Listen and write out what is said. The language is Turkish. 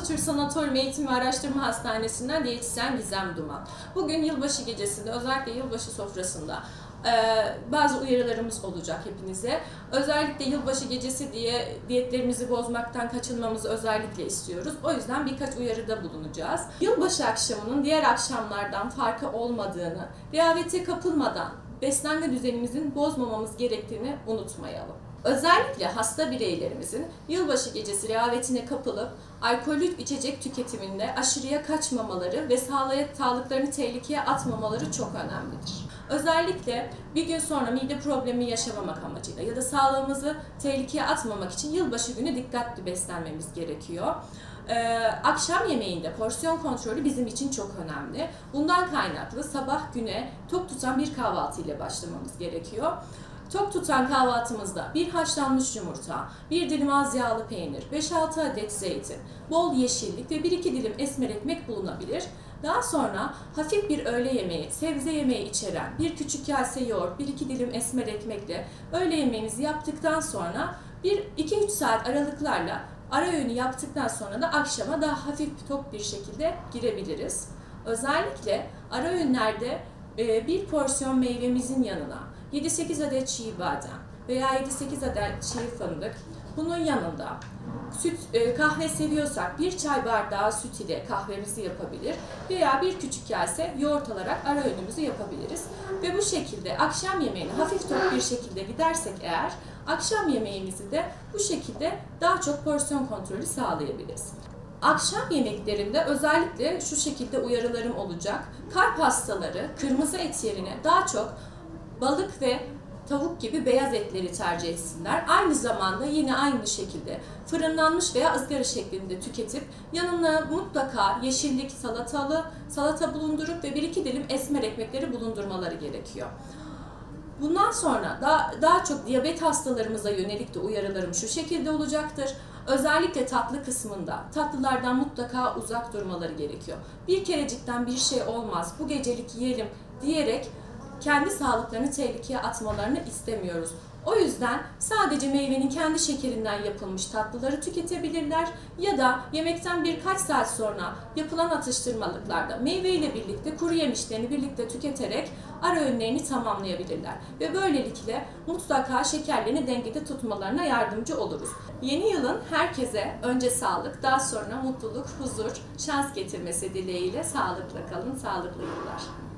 Atatürk Sanatoryum Eğitim ve Araştırma Hastanesi'nden diyetisyen Gizem Duman. Bugün yılbaşı gecesinde özellikle yılbaşı sofrasında e, bazı uyarılarımız olacak hepinize. Özellikle yılbaşı gecesi diye diyetlerimizi bozmaktan kaçınmamızı özellikle istiyoruz. O yüzden birkaç uyarıda bulunacağız. Yılbaşı akşamının diğer akşamlardan farkı olmadığını, rehavete kapılmadan beslenme düzenimizin bozmamamız gerektiğini unutmayalım. Özellikle hasta bireylerimizin yılbaşı gecesi rehavetine kapılıp alkollü içecek tüketiminde aşırıya kaçmamaları ve sağlık, sağlıklarını tehlikeye atmamaları çok önemlidir. Özellikle bir gün sonra mide problemi yaşamamak amacıyla ya da sağlığımızı tehlikeye atmamak için yılbaşı günü dikkatli beslenmemiz gerekiyor. Ee, akşam yemeğinde porsiyon kontrolü bizim için çok önemli. Bundan kaynaklı sabah güne tok tutan bir kahvaltı ile başlamamız gerekiyor. Tok tutan kahvaltımızda bir haşlanmış yumurta, bir dilim az yağlı peynir, 5-6 adet zeytin, bol yeşillik ve 1-2 dilim esmer ekmek bulunabilir. Daha sonra hafif bir öğle yemeği, sebze yemeği içeren bir küçük kase yoğurt, 1-2 dilim esmer ekmekle öğle yemeğinizi yaptıktan sonra 1-2-3 saat aralıklarla ara öğünü yaptıktan sonra da akşama daha hafif tok bir şekilde girebiliriz. Özellikle ara öğünlerde bir porsiyon meyvemizin yanına 7-8 adet çiğ badem veya 7-8 adet çiğ fındık bunun yanında süt e, kahve seviyorsak bir çay bardağı süt ile kahvemizi yapabilir veya bir küçük kase yoğurt alarak ara öğünümüzü yapabiliriz. Ve bu şekilde akşam yemeğini hafif tok bir şekilde gidersek eğer akşam yemeğimizi de bu şekilde daha çok porsiyon kontrolü sağlayabiliriz. Akşam yemeklerinde özellikle şu şekilde uyarılarım olacak. Kalp hastaları kırmızı et yerine daha çok balık ve tavuk gibi beyaz etleri tercih etsinler. Aynı zamanda yine aynı şekilde fırınlanmış veya ızgara şeklinde tüketip yanına mutlaka yeşillik salatalı salata bulundurup ve 1-2 dilim esmer ekmekleri bulundurmaları gerekiyor. Bundan sonra daha, daha çok diyabet hastalarımıza yönelik de uyarılarım şu şekilde olacaktır. Özellikle tatlı kısmında tatlılardan mutlaka uzak durmaları gerekiyor. Bir kerecikten bir şey olmaz, bu gecelik yiyelim diyerek kendi sağlıklarını tehlikeye atmalarını istemiyoruz. O yüzden sadece meyvenin kendi şekerinden yapılmış tatlıları tüketebilirler ya da yemekten birkaç saat sonra yapılan atıştırmalıklarda meyve ile birlikte kuru yemişlerini birlikte tüketerek ara öğünlerini tamamlayabilirler. Ve böylelikle mutlaka şekerlerini dengede tutmalarına yardımcı oluruz. Yeni yılın herkese önce sağlık, daha sonra mutluluk, huzur, şans getirmesi dileğiyle sağlıkla kalın, sağlıklı yıllar.